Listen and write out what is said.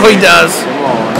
Oh, he does.